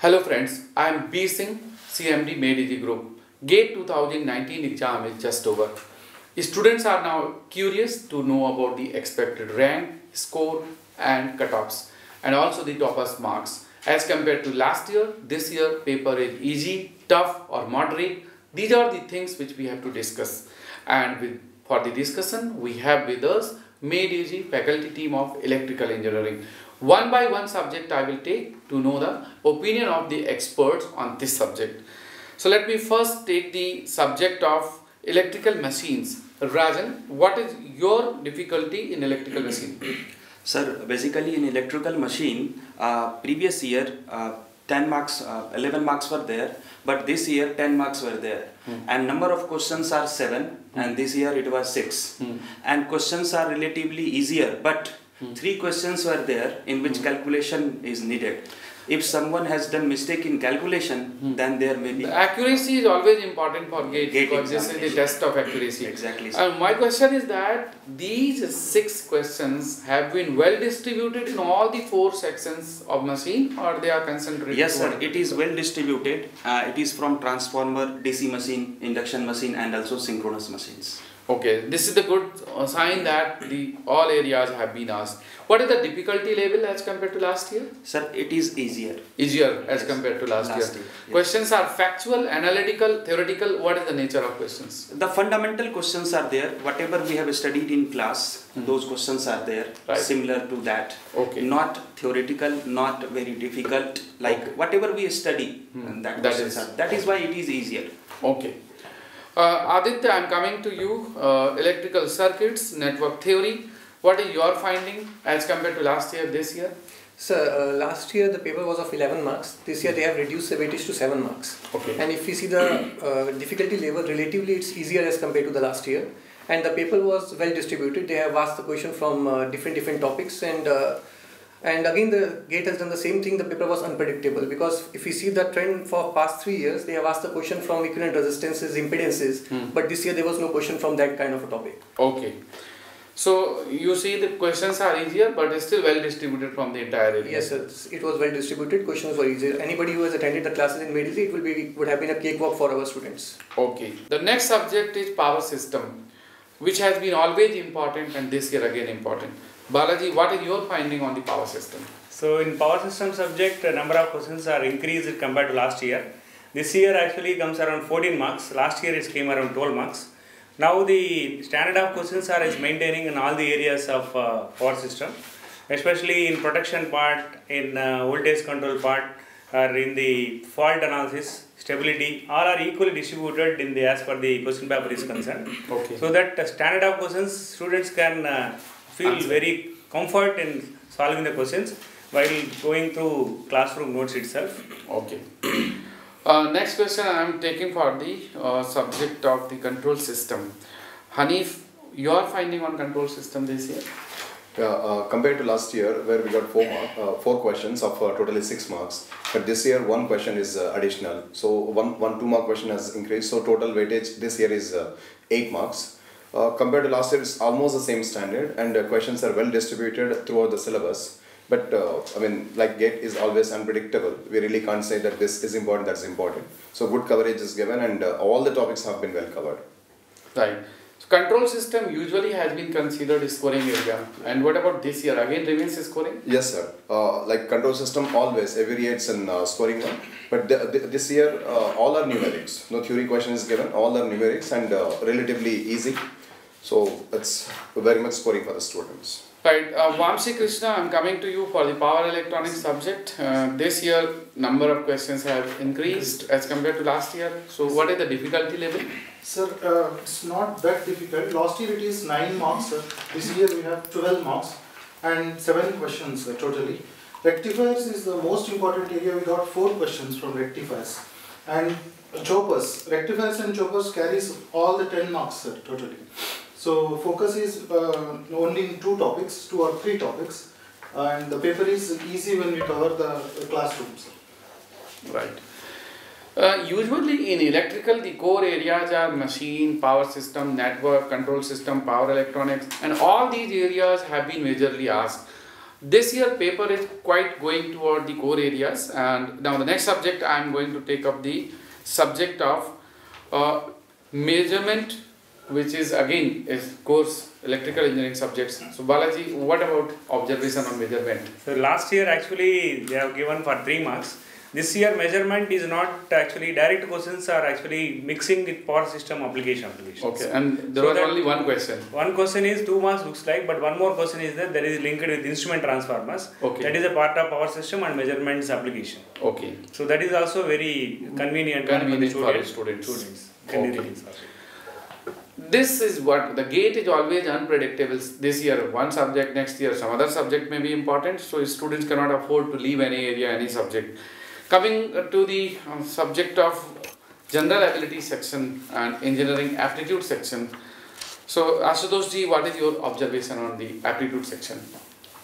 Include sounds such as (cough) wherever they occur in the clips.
Hello friends, I am B Singh, CMD MadeEasy Group. GATE 2019 exam is just over. Students are now curious to know about the expected rank, score and cutoffs and also the toppers marks. As compared to last year, this year paper is easy, tough or moderate. These are the things which we have to discuss. And with, for the discussion, we have with us MadeEasy faculty team of electrical engineering. One by one subject I will take to know the opinion of the experts on this subject. So let me first take the subject of electrical machines. Rajan, what is your difficulty in electrical machine? (clears throat) Sir, basically in electrical machine, uh, previous year uh, 10 marks, uh, 11 marks were there, but this year 10 marks were there. Hmm. And number of questions are 7 hmm. and this year it was 6. Hmm. And questions are relatively easier, but Hmm. Three questions were there in which hmm. calculation is needed. If someone has done mistake in calculation, hmm. then there may be. The accuracy is always important for gate, gate because this is the test of accuracy. Exactly. And my question is that these six questions have been well distributed in all the four sections of machine or they are concentrated? Yes, sir. It is well distributed. Uh, it is from transformer, DC machine, induction machine, and also synchronous machines. Okay, this is the good uh, sign that the all areas have been asked. What is the difficulty level as compared to last year? Sir, it is easier. Easier as yes. compared to last, last year. year yes. Questions are factual, analytical, theoretical. What is the nature of questions? The fundamental questions are there. Whatever we have studied in class, hmm. those questions are there. Right. Similar to that. Okay. Not theoretical, not very difficult. Like okay. whatever we study, hmm. that, that is, are, that is why it is easier. Okay. Uh, Aditya, I am coming to you. Uh, electrical circuits, network theory. What is your finding as compared to last year, this year? Sir, uh, last year the paper was of 11 marks. This year they have reduced the weightage to 7 marks. Okay. And if we see the (coughs) uh, difficulty level, relatively it's easier as compared to the last year. And the paper was well distributed. They have asked the question from uh, different different topics and uh, and again, the gate has done the same thing. The paper was unpredictable because if we see the trend for past three years, they have asked the question from equivalent resistances, impedances, hmm. but this year there was no question from that kind of a topic. Okay. So you see the questions are easier, but it's still well distributed from the entire area. Yes, sir. It was well distributed. Questions were easier. Anybody who has attended the classes in MadeEasy, it will be would have been a cakewalk for our students. Okay. The next subject is power system, which has been always important and this year again important. Balaji, what is your finding on the power system? So in power system subject, number of questions are increased compared to last year. This year actually comes around 14 marks. Last year it came around 12 marks. Now the standard of questions are is maintaining in all the areas of uh, power system, especially in protection part, in uh, voltage control part, or in the fault analysis, stability, all are equally distributed in the as per the question paper is concerned. Okay. So that uh, standard of questions students can uh, feel Answer. very comfort in solving the questions while going through classroom notes itself. Okay. Uh, next question I am taking for the uh, subject of the control system. Hanif, your finding on control system this year? Yeah, uh, compared to last year where we got four uh, four questions of uh, totally six marks, but this year one question is uh, additional. So one one two mark question has increased. So total weightage this year is uh, eight marks. Uh, compared to last year, it's almost the same standard, and uh, questions are well distributed throughout the syllabus. But uh, I mean, like GATE is always unpredictable. We really can't say that this is important, that's important. So good coverage is given, and uh, all the topics have been well covered. Right. So control system usually has been considered scoring area. And what about this year? Again remains scoring? Yes, sir. Uh, like control system always every year it's in uh, scoring one. But th th this year uh, all are numerics. No theory question is given. All are numerics and uh, relatively easy. So it's very much scoring for the students. Right, uh, Vamsi Krishna, I'm coming to you for the power electronics subject. Uh, this year, number of questions have increased as compared to last year. So, what is the difficulty level? Sir, uh, it's not that difficult. Last year it is 9 marks, sir. This year we have 12 marks and 7 questions sir, totally. Rectifiers is the most important area. We got 4 questions from rectifiers. And choppers, rectifiers and choppers carries all the 10 marks sir, totally. So focus is uh, only in two topics, two or three topics, and the paper is easy when we cover the, classrooms. Right. Uh, usually in electrical, the core areas are machine, power system, network, control system, power electronics, and all these areas have been majorly asked. This year paper is quite going toward the core areas and now the next subject I am going to take up the subject of uh, measurement which is again is course electrical engineering subjects. So Balaji, what about observation and measurement? So last year actually they have given for 3 marks. This year measurement is not actually direct questions are actually mixing with power system application applications. Okay, and there So was only one question. One question is 2 marks looks like but one more question is that there is linked with instrument transformers. Okay. That is a part of power system and measurements application. Okay. So that is also very convenient, Convenient for the students. students. students. Okay. This is what the gate is always unpredictable. This year one subject, next year some other subject may be important. So students cannot afford to leave any area, any subject. Coming to the uh, subject of general ability section and engineering aptitude section. So Ashutosh ji, what is your observation on the aptitude section?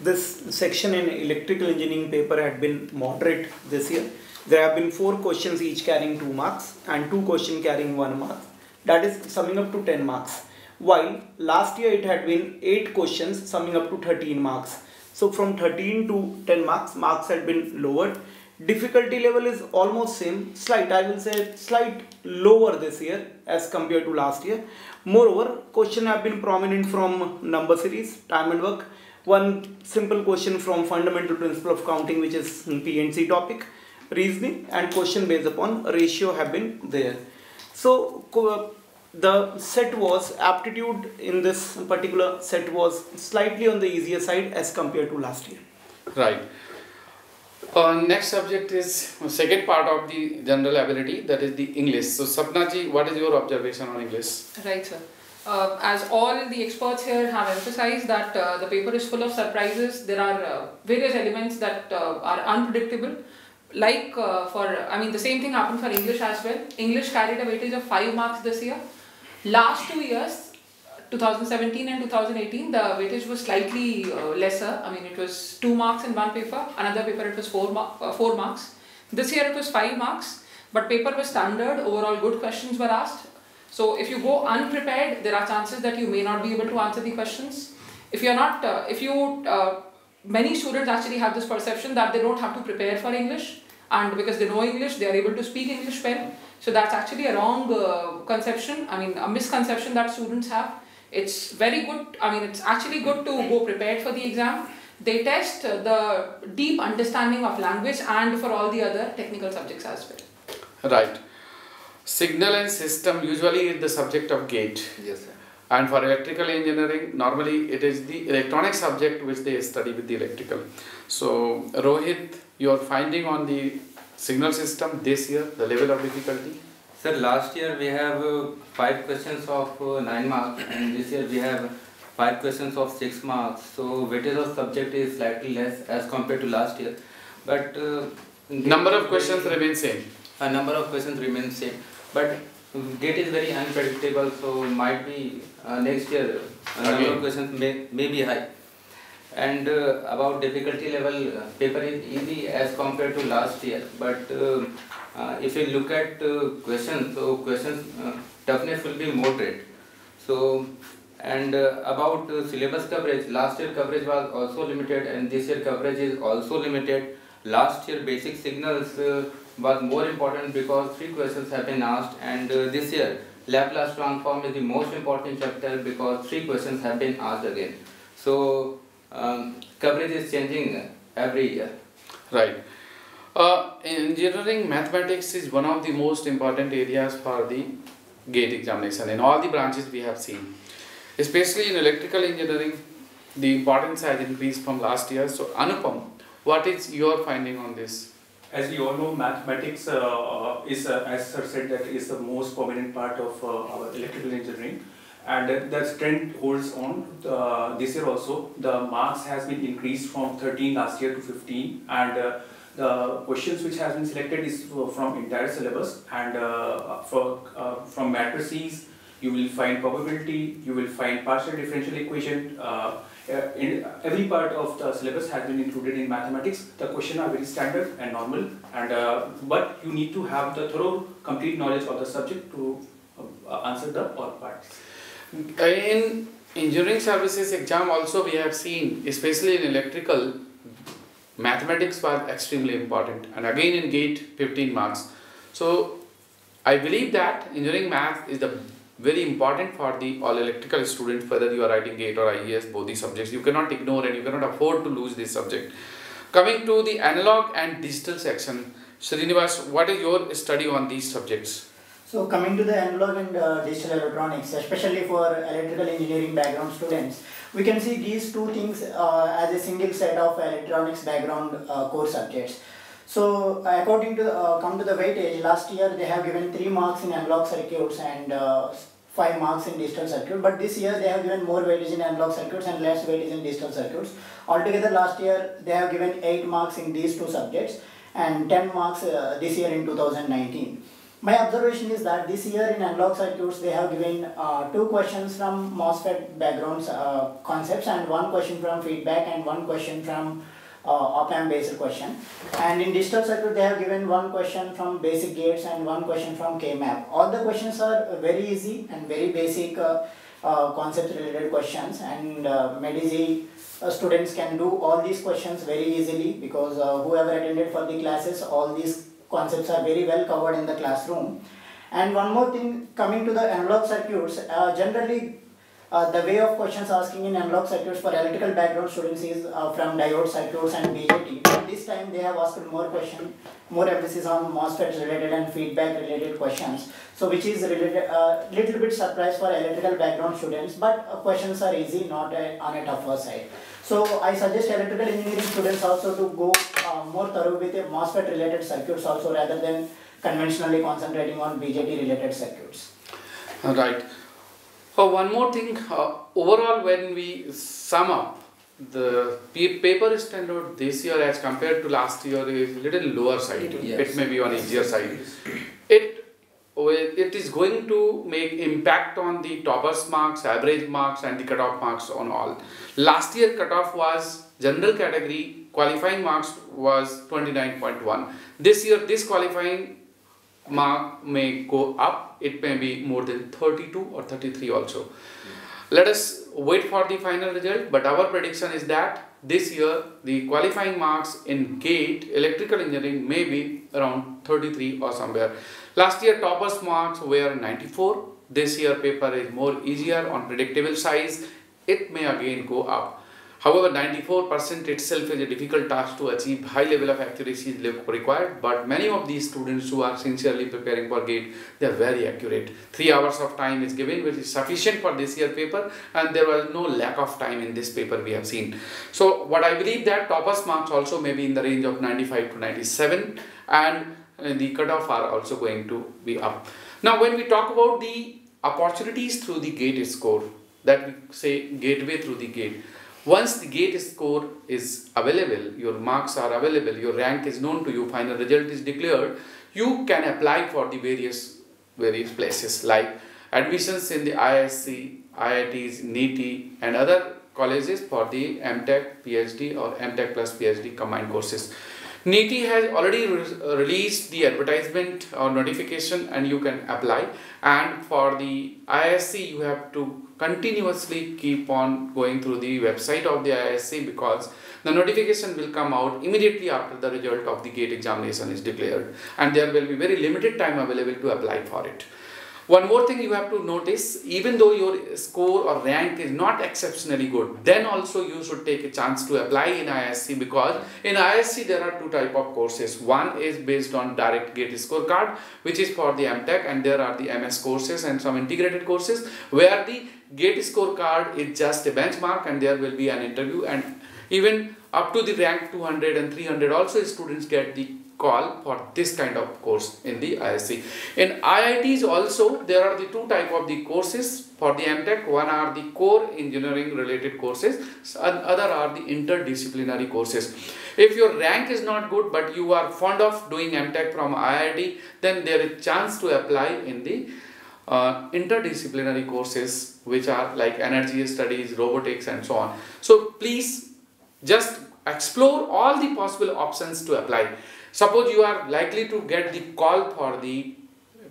This section in electrical engineering paper had been moderate this year. There have been four questions each carrying two marks and two questions carrying one mark. That is summing up to 10 marks. While last year it had been eight questions summing up to 13 marks. So from 13 to 10 marks, marks had been lowered. Difficulty level is almost same, slight, I will say slight lower this year as compared to last year. Moreover, question have been prominent from number series, time and work, one simple question from fundamental principle of counting which is PNC topic, reasoning and question based upon ratio have been there. So the set was aptitude in this particular set was slightly on the easier side as compared to last year. Right. Uh, next subject is uh, second part of the general ability that is the English. So Sapna ji, what is your observation on English? Right, sir. Uh, as all the experts here have emphasized that uh, the paper is full of surprises, there are uh, various elements that uh, are unpredictable. Like uh, for, I mean, the same thing happened for English as well. English carried a weightage of 5 marks this year. Last two years, 2017 and 2018, the weightage was slightly uh, lesser. I mean, it was 2 marks in one paper, another paper it was 4, mar- uh, 4 marks. This year it was 5 marks, but paper was standard, overall good questions were asked. So if you go unprepared, there are chances that you may not be able to answer the questions. If you're not, uh, if you, uh, many students actually have this perception that they don't have to prepare for English, and because they know English, they are able to speak English well. So that's actually a wrong uh, conception. I mean, a misconception that students have. It's very good. I mean, it's actually good to go prepared for the exam. They test uh, the deep understanding of language and for all the other technical subjects as well. Right. Signal and system usually is the subject of gate. Yes, sir. And for electrical engineering, normally it is the electronic subject which they study with the electrical. So, Rohit, your finding on the signal system this year, the level of difficulty? Sir, last year we have uh, five questions of uh, nine marks, and this year we have five questions of six marks. So weightage of subject is slightly less as compared to last year, but uh, Number of questions remain same. A number of questions remain same, but gate is very unpredictable. So might be uh, next year a number of questions may may be high. And uh, about difficulty level, uh, paper is easy as compared to last year. But uh, uh, if you look at uh, questions, so questions uh, toughness will be moderate. So and uh, about uh, syllabus coverage, last year coverage was also limited, and this year coverage is also limited. Last year basic signals uh, was more important because three questions have been asked, and uh, this year Laplace transform is the most important chapter because three questions have been asked again. So um, coverage is changing every year. Right. Uh, engineering mathematics is one of the most important areas for the gate examination. In all the branches we have seen, especially in electrical engineering, the importance has increased from last year. So, Anupam, what is your finding on this? As we all know, mathematics uh, is, uh, as sir said, that is the most prominent part of uh, our electrical engineering. And that trend holds on this year also. The marks has been increased from 13 last year to 15. And uh, the questions which has been selected is uh, from entire syllabus. And uh, for, from matrices, you will find probability, you will find partial differential equation. Uh, uh, in every part of the syllabus has been included in mathematics. The questions are very standard and normal, and uh, but you need to have the thorough, complete knowledge of the subject to uh, answer the all parts. In engineering services exam also we have seen, especially in electrical, mathematics was extremely important and again in gate 15 marks. So I believe that engineering math is the very important for the all electrical students whether you are writing gate or IES both the subjects you cannot ignore and you cannot afford to lose this subject. Coming to the analog and digital section, Srinivas, what is your study on these subjects? So coming to the analog and uh, digital electronics, especially for electrical engineering background students, we can see these two things uh, as a single set of electronics background uh, core subjects. So according to uh, come to the weightage, last year they have given three marks in analog circuits and uh, five marks in digital circuit. But this year they have given more weightage in analog circuits and less weightage in digital circuits. Altogether last year they have given eight marks in these two subjects and 10 marks uh, this year in 2019. My observation is that this year in analog circuits they have given uh, two questions from MOSFET backgrounds uh, concepts and one question from feedback and one question from uh, op-amp based question. And in digital circuit they have given one question from basic gates and one question from K-map. All the questions are very easy and very basic uh, uh, concept related questions and uh, MadeEasy uh, students can do all these questions very easily because uh, whoever attended for the classes all these concepts are very well covered in the classroom. And one more thing coming to the analog circuits, uh, generally uh, the way of questions asking in analog circuits for electrical background students is uh, from diode circuits and BJT. This time they have asked more question, more emphasis on MOSFETs related and feedback related questions. So which is related, uh, little bit surprise for electrical background students, but uh, questions are easy, not on a tougher side. So I suggest electrical engineering students also to go uh, more thorough with MOSFET related circuits also rather than conventionally concentrating on BJT related circuits. Right. Uh, one more thing, uh, overall when we sum up, the pa- paper standard this year as compared to last year is little lower side. Yes. It may be on easier side. It, it is going to make impact on the toppers marks, average marks and the cutoff marks on all. Last year cutoff was general category, qualifying marks was 29.1. This year this qualifying mark may go up, it may be more than 32 or 33 also. Let us wait for the final result, but our prediction is that this year the qualifying marks in GATE electrical engineering may be around 33 or somewhere. Last year toppers marks were 94. This year paper is more easier on predictable size. It may again go up. However, 94% itself is a difficult task to achieve. High level of accuracy is required, but many of these students who are sincerely preparing for GATE, they are very accurate. Three hours of time is given, which is sufficient for this year paper, and there was no lack of time in this paper we have seen. So, what I believe that toppers marks also may be in the range of 95 to 97, and uh, the cutoff are also going to be up. Now, when we talk about the opportunities through the GATE score, that we say gateway through the GATE. Once the gate score is available, your marks are available, your rank is known to you, final result is declared, you can apply for the various various places like admissions in the IISc, IITs, NITI and other colleges for the MTech, PhD or MTech plus PhD combined courses. NITIE has already re- uh, released the advertisement or notification and you can apply and for the IISc you have to continuously keep on going through the website of the IISc because the notification will come out immediately after the result of the gate examination is declared and there will be very limited time available to apply for it. One more thing you have to notice, even though your score or rank is not exceptionally good, then also you should take a chance to apply in IISc because in IISc there are two type of courses. One is based on direct gate scorecard, which is for the MTech, and there are the MS courses and some integrated courses where the gate scorecard is just a benchmark and there will be an interview and even up to the rank 200 and 300 also students get the call for this kind of course in the IISc. In IITs also there are the two type of the courses for the MTech. One are the core engineering related courses and other are the interdisciplinary courses. If your rank is not good but you are fond of doing MTech from IIT then there is chance to apply in the uh, interdisciplinary courses which are like energy studies, robotics and so on. So please just explore all the possible options to apply. Suppose you are likely to get the call for the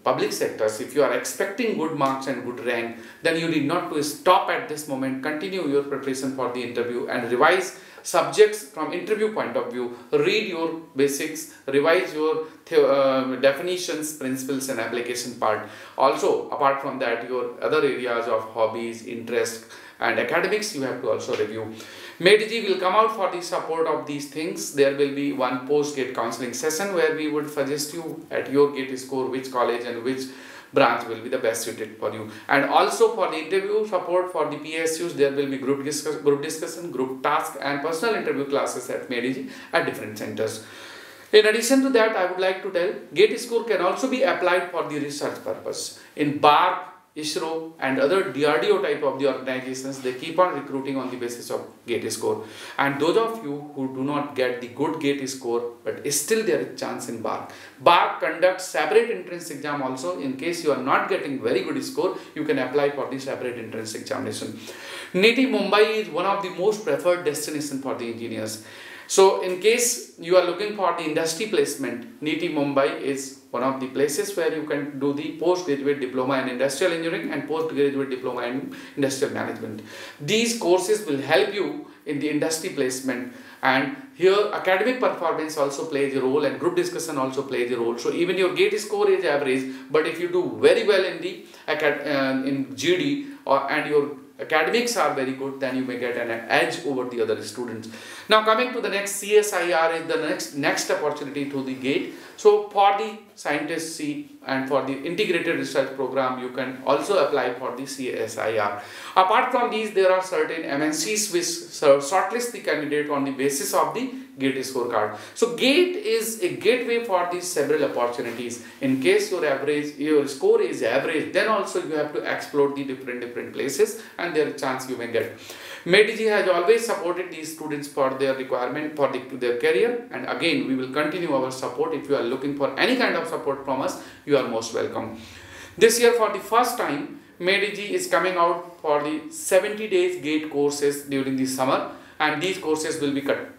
public sectors, if you are expecting good marks and good rank, then you need not to stop at this moment, continue your preparation for the interview and revise subjects from interview point of view, read your basics, revise your uh, definitions, principles and application part. Also, apart from that, your other areas of hobbies, interest and academics you have to also review. MadeEasy will come out for the support of these things. There will be one post-gate counseling session where we would suggest you at your gate score which college and which branch will be the best suited for you. And also for the interview support for the PSUs, there will be group, discuss, group discussion, group task and personal interview classes at MadeEasy at different centers. In addition to that, I would like to tell, GATE score can also be applied for the research purpose. In BARC, ISRO and other DRDO type of the organizations, they keep on recruiting on the basis of GATE score. And those of you who do not get the good GATE score, but still there is chance in BARC. BARC conducts separate entrance exam also. In case you are not getting very good score, you can apply for the separate entrance examination. NITIE Mumbai is one of the most preferred destination for the engineers. So in case you are looking for the industry placement, NITIE Mumbai is one of the places where you can do the postgraduate diploma in industrial engineering and postgraduate diploma in industrial management. These courses will help you in the industry placement and here academic performance also plays a role and group discussion also plays a role. So even your gate score is average but if you do very well in the uh, in GD or and your academics are very good, then you may get an edge over the other students. Now coming to the next CSIR is the next next opportunity to the gate. So for the scientist C and for the integrated research program, you can also apply for the CSIR. Apart from these, there are certain MNCs which shortlist the candidate on the basis of the GATE scorecard. So GATE is a gateway for these several opportunities. In case your average, your score is average, then also you have to explore the different different places and there is chance you may get. MadeEasy has always supported these students for their requirement for the, their career and again we will continue our support if you are looking for any kind of support from us you are most welcome. This year for the first time MadeEasy is coming out for the 70 days gate courses during the summer and these courses will be cut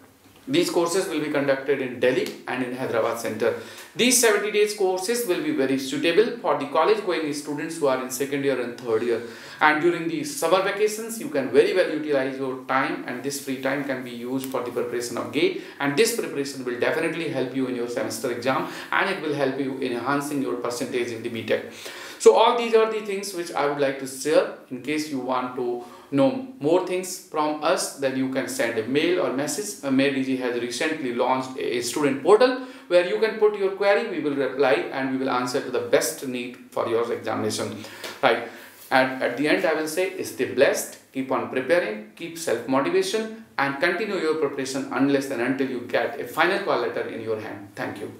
these courses will be conducted in Delhi and in Hyderabad center. These 70 days courses will be very suitable for the college going students who are in second year and third year. And during the summer vacations, you can very well utilize your time and this free time can be used for the preparation of GATE and this preparation will definitely help you in your semester exam and it will help you in enhancing your percentage in the BTech. So all these are the things which I would like to share in case you want to know more things from us then you can send a mail or message. Uh, MadeEasy has recently launched a student portal where you can put your query, we will reply and we will answer to the best need for your examination. Right. And at the end I will say stay blessed, keep on preparing, keep self-motivation and continue your preparation unless and until you get a final call letter in your hand. Thank you.